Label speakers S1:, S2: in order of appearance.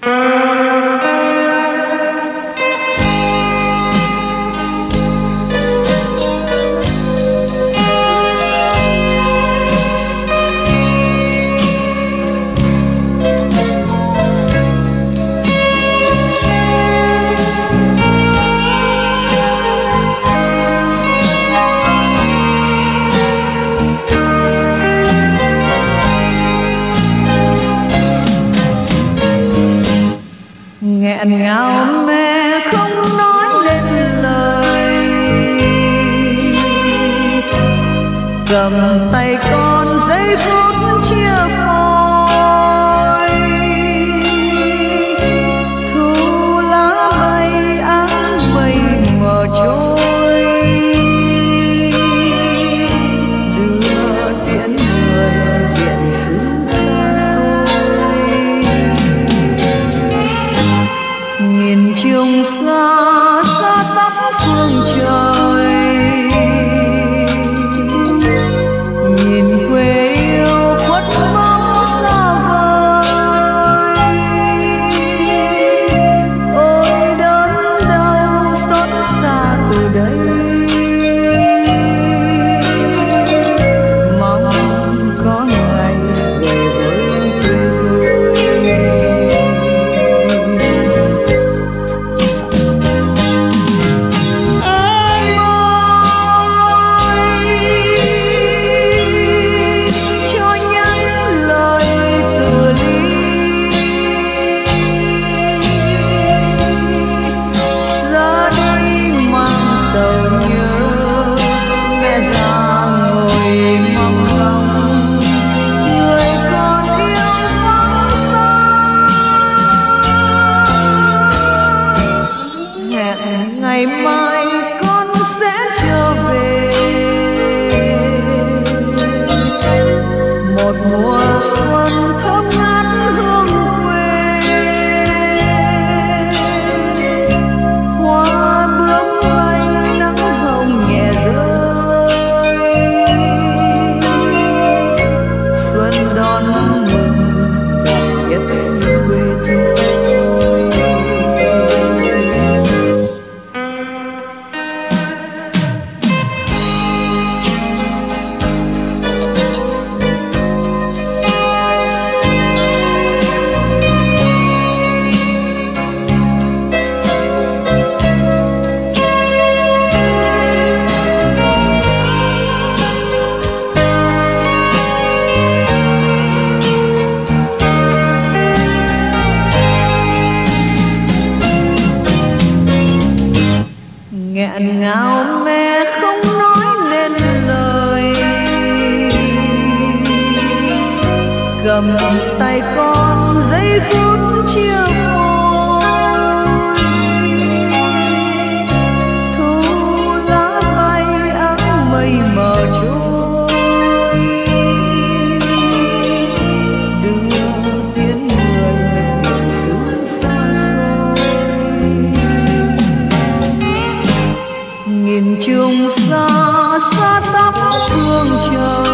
S1: Mm-hmm. nghẹn ngào mẹ không nói nên lời. Cầm tay con giây phút chia 中 nghẹn ngào mẹ không nói nên lời. Cầm tay con giây phút trường xa xa tóc phương trời.